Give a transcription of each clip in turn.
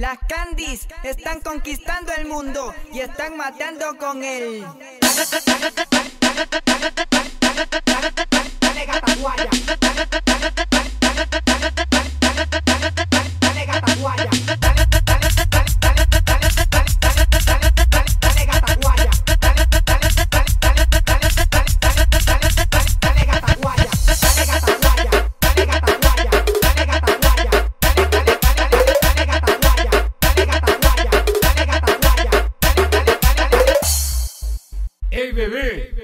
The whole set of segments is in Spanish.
Las candies están conquistando el mundo y están matando con él. ¡Ey, bebé!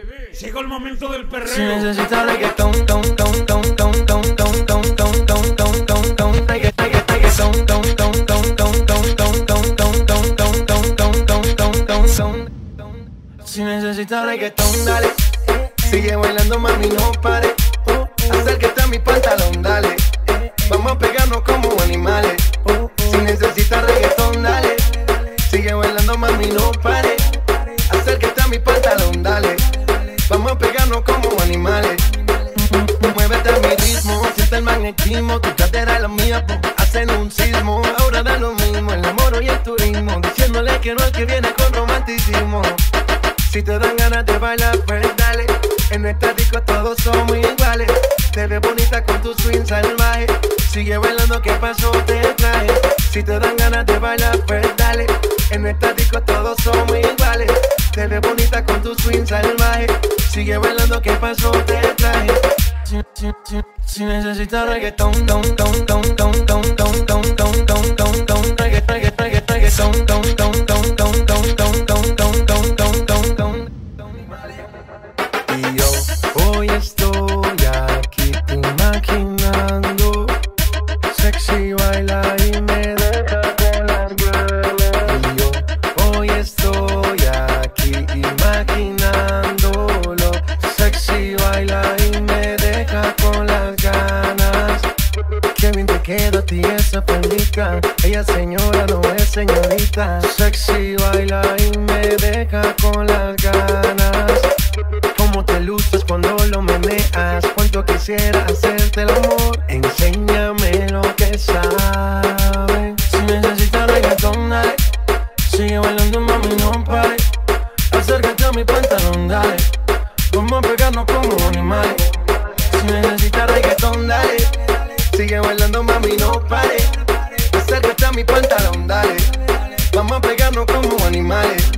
Llegó el momento del Si perreo. necesitas reggaetón, ton, ton, ton, ton, ton, ton, ton, ton, ton, ton, ton, ton, regga- regga- reggaetón, ton, ton, ton, ton, ton, ton, ton, ton, ton, ton, ton, ton, ton, ton, ton. Si necesitas reggaetón, dale. Sigue bailando, mami, no pare. Acércate a mi pantalón, dale. Magnetismo. Tu cadera es la mía, po, hacen un sismo. Ahora da lo mismo, el amor y el turismo. Diciéndole que no al que viene con romanticismo. Si te dan ganas de bailar, pues dale. En nuestra disco todos somos iguales. Te ves bonita con tu swing salvaje. Sigue bailando, ¿qué pasó? Te traje. Si te dan ganas de bailar, pues dale. En nuestra disco todos somos iguales. Te ves bonita con tu swing salvaje. Sigue bailando, ¿qué pasó? Te traje. Si, si, si, si necesitas reggaetón, ton, ton, ton, ton, ton, ton, ton, ton, ton, ton, ton, regga- regga- regga- reggaetón, ton, ton, ton, ton, ton, ton, ton, ton, ton, ton, ton, ton. Y yo hoy estoy Quédate y esa pendica, ella señora no es señorita. Sexy baila y me deja con las ganas. Cómo te luces cuando lo meneas, cuánto quisiera hacerte el amor. Enséñame lo que sabes. Si necesitas reggaetón, dale. Sigue bailando, mami, no pare. Acércate a mi pantalón, dale. Vamos a pegarnos como animales. Si necesitas reggaetón, Sigue bailando, mami, no pare. Acércate a mi pantalón, dale. Vamos a pegarnos como animales